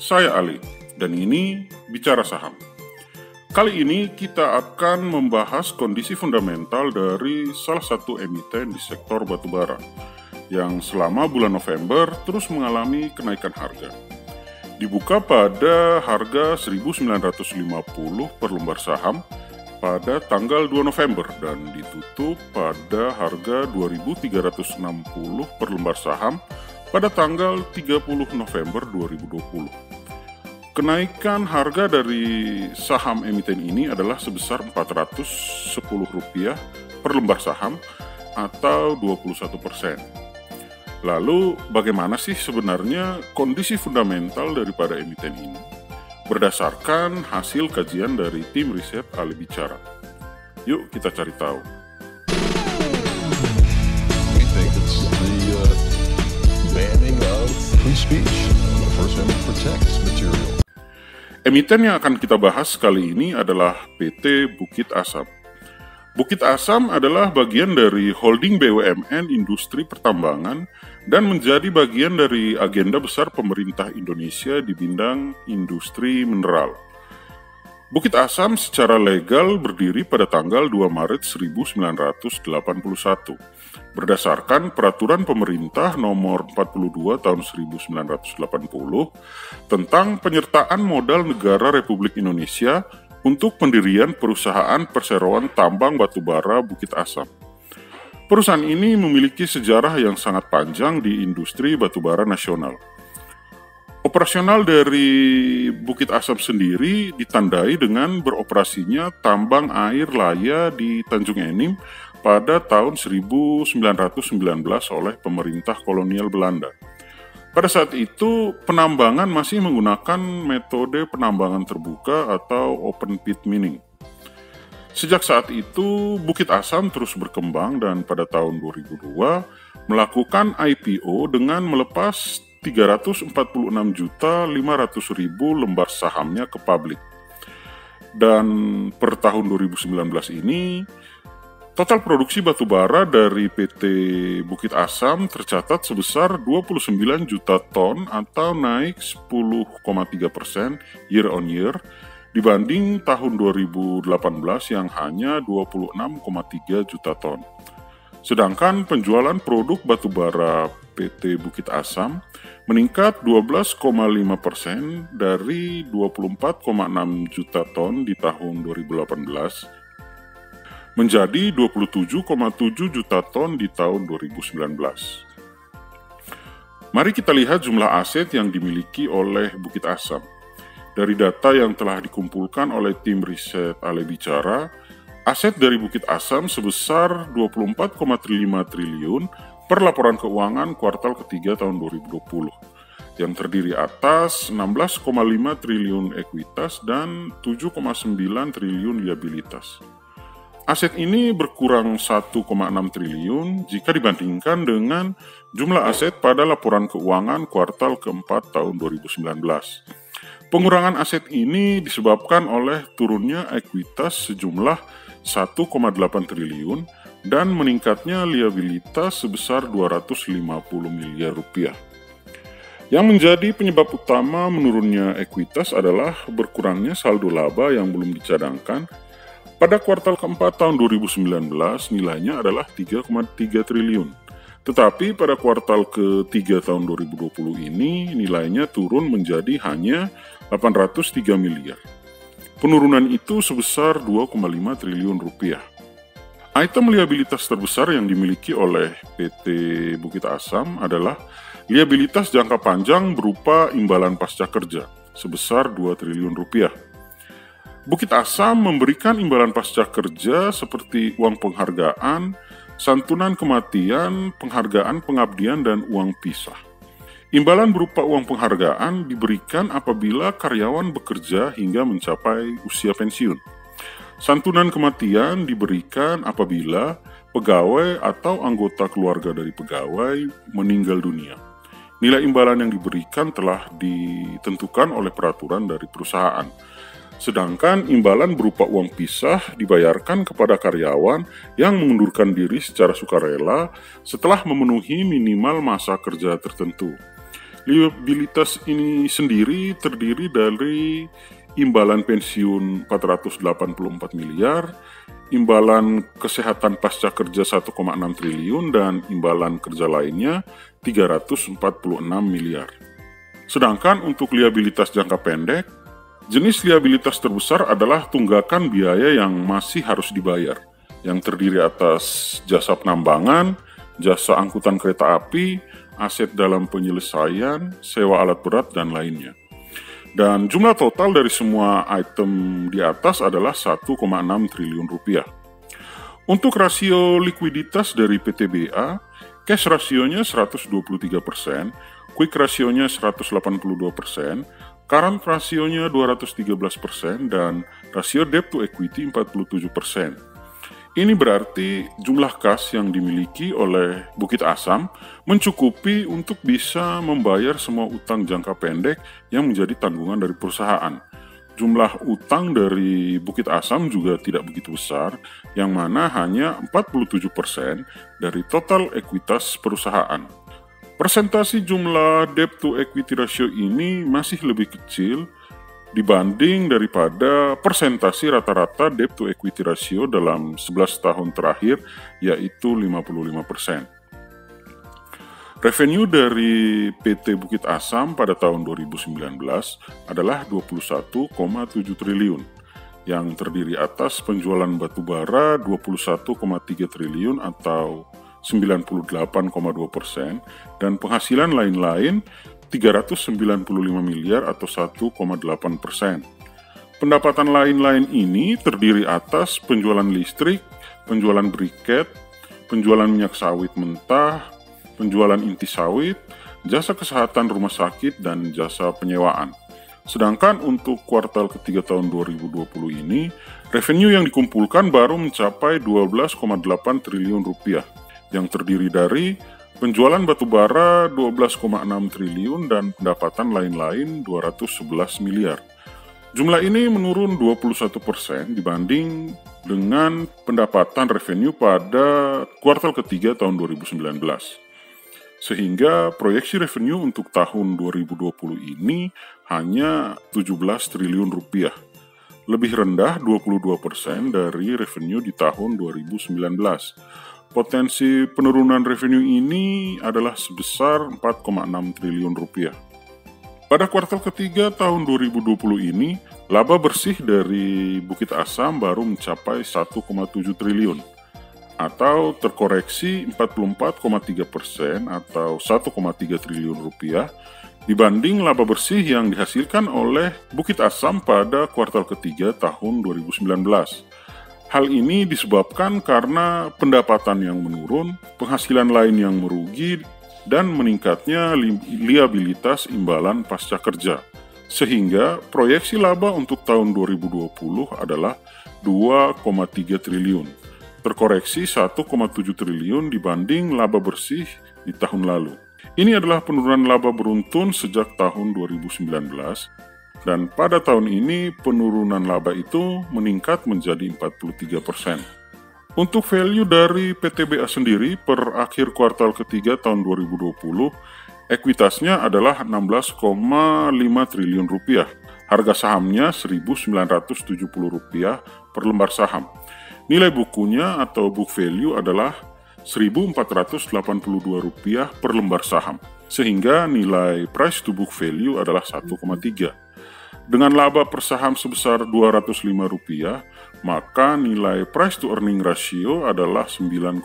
Saya Ali, dan ini Bicara Saham. Kali ini kita akan membahas kondisi fundamental dari salah satu emiten di sektor batubara yang selama bulan November terus mengalami kenaikan harga. Dibuka pada harga 1950 per lembar saham pada tanggal 2 November dan ditutup pada harga 2360 per lembar saham pada tanggal 30 November 2020. Kenaikan harga dari saham emiten ini adalah sebesar Rp410 per lembar saham atau 21 persen. Lalu bagaimana sih sebenarnya kondisi fundamental daripada emiten ini? berdasarkan hasil kajian dari tim riset Ali Bicara. Yuk kita cari tahu. Emiten yang akan kita bahas kali ini adalah PT Bukit Asam. Bukit Asam adalah bagian dari holding BUMN industri pertambangan dan menjadi bagian dari agenda besar pemerintah Indonesia di bidang industri mineral. Bukit Asam secara legal berdiri pada tanggal 2 Maret 1981 berdasarkan peraturan pemerintah nomor 42 tahun 1980 tentang penyertaan modal negara Republik Indonesia untuk pendirian perusahaan perseroan tambang batubara Bukit Asam. Perusahaan ini memiliki sejarah yang sangat panjang di industri batubara nasional. Operasional dari Bukit Asam sendiri ditandai dengan beroperasinya tambang air laya di Tanjung Enim pada tahun 1919 oleh pemerintah kolonial Belanda. Pada saat itu, penambangan masih menggunakan metode penambangan terbuka atau open pit mining. Sejak saat itu, Bukit Asam terus berkembang dan pada tahun 2002 melakukan IPO dengan melepas 346 juta 500 ribu lembar sahamnya ke publik. Dan per tahun 2019 ini, Total produksi batu bara dari PT Bukit Asam tercatat sebesar 29 juta ton atau naik 10,3 persen year on year dibanding tahun 2018 yang hanya 26,3 juta ton. Sedangkan penjualan produk batu bara PT Bukit Asam meningkat 12,5 persen dari 24,6 juta ton di tahun 2018 menjadi 27,7 juta ton di tahun 2019. Mari kita lihat jumlah aset yang dimiliki oleh Bukit Asam. Dari data yang telah dikumpulkan oleh tim riset Ale Bicara, aset dari Bukit Asam sebesar 24,5 triliun per laporan keuangan kuartal ketiga tahun 2020 yang terdiri atas 16,5 triliun ekuitas dan 7,9 triliun liabilitas. Aset ini berkurang 1,6 triliun jika dibandingkan dengan jumlah aset pada laporan keuangan kuartal keempat tahun 2019. Pengurangan aset ini disebabkan oleh turunnya ekuitas sejumlah 1,8 triliun dan meningkatnya liabilitas sebesar 250 miliar rupiah. Yang menjadi penyebab utama menurunnya ekuitas adalah berkurangnya saldo laba yang belum dicadangkan pada kuartal keempat tahun 2019 nilainya adalah 3,3 triliun. Tetapi pada kuartal ketiga tahun 2020 ini nilainya turun menjadi hanya 803 miliar. Penurunan itu sebesar 2,5 triliun rupiah. Item liabilitas terbesar yang dimiliki oleh PT Bukit Asam adalah liabilitas jangka panjang berupa imbalan pasca kerja sebesar 2 triliun rupiah. Bukit Asam memberikan imbalan pasca kerja seperti uang penghargaan, santunan kematian, penghargaan pengabdian, dan uang pisah. Imbalan berupa uang penghargaan diberikan apabila karyawan bekerja hingga mencapai usia pensiun. Santunan kematian diberikan apabila pegawai atau anggota keluarga dari pegawai meninggal dunia. Nilai imbalan yang diberikan telah ditentukan oleh peraturan dari perusahaan Sedangkan imbalan berupa uang pisah dibayarkan kepada karyawan yang mengundurkan diri secara sukarela setelah memenuhi minimal masa kerja tertentu. Liabilitas ini sendiri terdiri dari imbalan pensiun 484 miliar, imbalan kesehatan pasca kerja 1,6 triliun, dan imbalan kerja lainnya 346 miliar. Sedangkan untuk liabilitas jangka pendek, jenis liabilitas terbesar adalah tunggakan biaya yang masih harus dibayar, yang terdiri atas jasa penambangan, jasa angkutan kereta api, aset dalam penyelesaian, sewa alat berat, dan lainnya. Dan jumlah total dari semua item di atas adalah 1,6 triliun rupiah. Untuk rasio likuiditas dari PTBA, cash rasionya 123 persen, quick rasionya 182 persen, current rasionya 213 persen, dan rasio debt to equity 47 persen. Ini berarti jumlah kas yang dimiliki oleh Bukit Asam mencukupi untuk bisa membayar semua utang jangka pendek yang menjadi tanggungan dari perusahaan. Jumlah utang dari Bukit Asam juga tidak begitu besar, yang mana hanya 47% dari total ekuitas perusahaan. Persentasi jumlah debt to equity ratio ini masih lebih kecil dibanding daripada persentasi rata-rata debt to equity ratio dalam 11 tahun terakhir yaitu 55%. Revenue dari PT Bukit Asam pada tahun 2019 adalah 21,7 triliun yang terdiri atas penjualan batu bara 21,3 triliun atau 98,2 persen dan penghasilan lain-lain 395 miliar atau 1,8 persen. Pendapatan lain-lain ini terdiri atas penjualan listrik, penjualan briket, penjualan minyak sawit mentah, penjualan inti sawit, jasa kesehatan rumah sakit, dan jasa penyewaan. Sedangkan untuk kuartal ketiga tahun 2020 ini, revenue yang dikumpulkan baru mencapai 12,8 triliun rupiah, yang terdiri dari Penjualan batu bara 12,6 triliun dan pendapatan lain-lain 211 miliar. Jumlah ini menurun 21% persen dibanding dengan pendapatan revenue pada kuartal ketiga tahun 2019. Sehingga proyeksi revenue untuk tahun 2020 ini hanya 17 triliun rupiah. Lebih rendah 22% persen dari revenue di tahun 2019 Potensi penurunan revenue ini adalah sebesar 4,6 triliun rupiah. Pada kuartal ketiga tahun 2020 ini, laba bersih dari Bukit Asam baru mencapai 1,7 triliun atau terkoreksi 44,3 persen atau 1,3 triliun rupiah dibanding laba bersih yang dihasilkan oleh Bukit Asam pada kuartal ketiga tahun 2019 Hal ini disebabkan karena pendapatan yang menurun, penghasilan lain yang merugi, dan meningkatnya li liabilitas imbalan pasca kerja. Sehingga proyeksi laba untuk tahun 2020 adalah 2,3 triliun, terkoreksi 1,7 triliun dibanding laba bersih di tahun lalu. Ini adalah penurunan laba beruntun sejak tahun 2019 dan pada tahun ini penurunan laba itu meningkat menjadi 43 persen. Untuk value dari PTBA sendiri per akhir kuartal ketiga tahun 2020, ekuitasnya adalah 16,5 triliun rupiah. Harga sahamnya 1.970 rupiah per lembar saham. Nilai bukunya atau book value adalah 1.482 rupiah per lembar saham. Sehingga nilai price to book value adalah 1,3. Dengan laba per saham sebesar Rp205, maka nilai price to earning ratio adalah 9,5.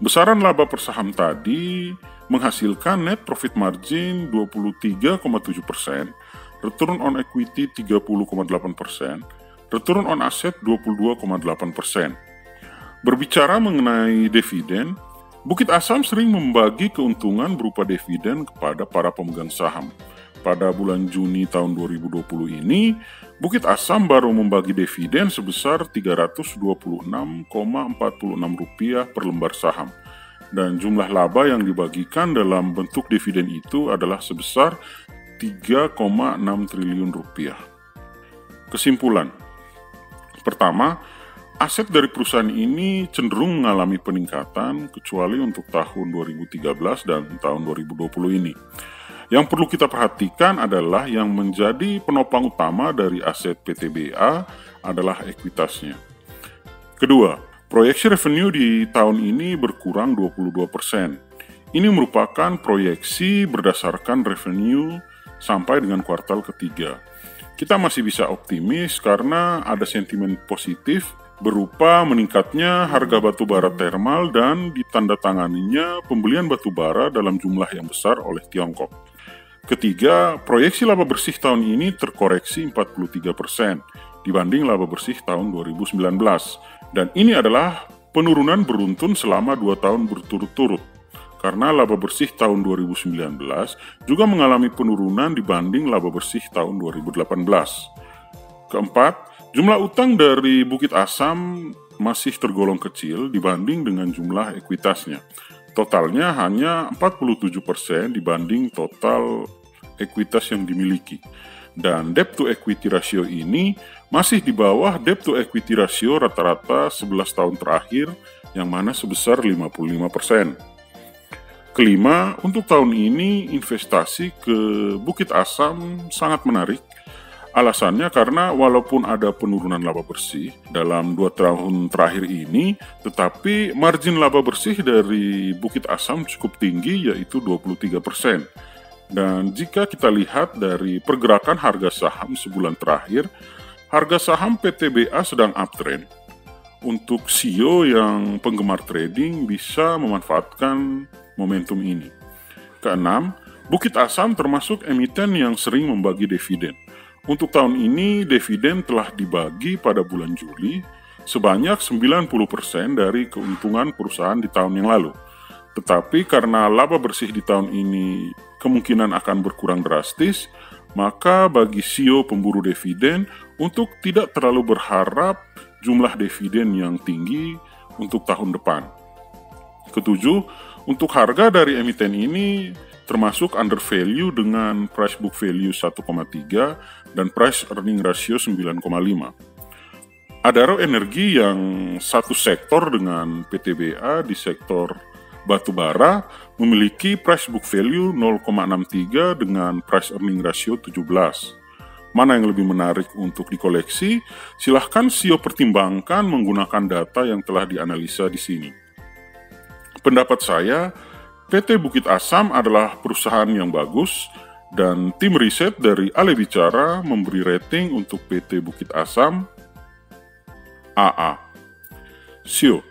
Besaran laba per saham tadi menghasilkan net profit margin 23,7 persen, return on equity 30,8 persen, return on asset 22,8 persen. Berbicara mengenai dividen, Bukit Asam sering membagi keuntungan berupa dividen kepada para pemegang saham. Pada bulan Juni tahun 2020 ini, Bukit Asam baru membagi dividen sebesar Rp326,46 per lembar saham. Dan jumlah laba yang dibagikan dalam bentuk dividen itu adalah sebesar 3,6 triliun rupiah. Kesimpulan Pertama, aset dari perusahaan ini cenderung mengalami peningkatan kecuali untuk tahun 2013 dan tahun 2020 ini. Yang perlu kita perhatikan adalah yang menjadi penopang utama dari aset PTBA adalah ekuitasnya. Kedua, proyeksi revenue di tahun ini berkurang 22%. Ini merupakan proyeksi berdasarkan revenue sampai dengan kuartal ketiga. Kita masih bisa optimis karena ada sentimen positif berupa meningkatnya harga batu bara termal dan ditandatanganinya pembelian batu bara dalam jumlah yang besar oleh Tiongkok. Ketiga, proyeksi laba bersih tahun ini terkoreksi 43% dibanding laba bersih tahun 2019 dan ini adalah penurunan beruntun selama dua tahun berturut-turut. Karena laba bersih tahun 2019 juga mengalami penurunan dibanding laba bersih tahun 2018. Keempat, jumlah utang dari Bukit Asam masih tergolong kecil dibanding dengan jumlah ekuitasnya. Totalnya hanya 47% dibanding total ekuitas yang dimiliki. Dan debt to equity ratio ini masih di bawah debt to equity ratio rata-rata 11 tahun terakhir yang mana sebesar 55%. Kelima, untuk tahun ini investasi ke Bukit Asam sangat menarik. Alasannya karena walaupun ada penurunan laba bersih dalam dua tahun terakhir ini, tetapi margin laba bersih dari Bukit Asam cukup tinggi yaitu 23%. Dan jika kita lihat dari pergerakan harga saham sebulan terakhir, Harga saham PTBA sedang uptrend. Untuk CEO yang penggemar trading bisa memanfaatkan momentum ini. Keenam, Bukit Asam termasuk emiten yang sering membagi dividen. Untuk tahun ini, dividen telah dibagi pada bulan Juli sebanyak 90% dari keuntungan perusahaan di tahun yang lalu. Tetapi karena laba bersih di tahun ini kemungkinan akan berkurang drastis, maka bagi CEO pemburu dividen untuk tidak terlalu berharap jumlah dividen yang tinggi untuk tahun depan. Ketujuh, untuk harga dari emiten ini termasuk under value dengan price book value 1,3 dan price earning ratio 9,5. Adaro Energi yang satu sektor dengan PTBA di sektor batu bara memiliki price book value 0,63 dengan price earning ratio 17. Mana yang lebih menarik untuk dikoleksi? Silahkan SEO pertimbangkan menggunakan data yang telah dianalisa di sini. Pendapat saya, PT Bukit Asam adalah perusahaan yang bagus dan tim riset dari Ale Bicara memberi rating untuk PT Bukit Asam AA. SEO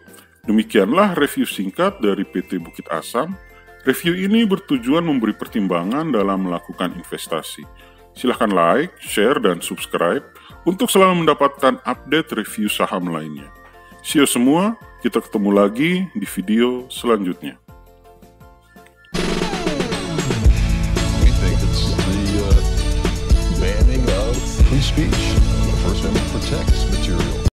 Demikianlah review singkat dari PT Bukit Asam. Review ini bertujuan memberi pertimbangan dalam melakukan investasi. Silahkan like, share, dan subscribe untuk selalu mendapatkan update review saham lainnya. You semua, kita ketemu lagi di video selanjutnya. Uh, banning of free speech, the First Amendment protects material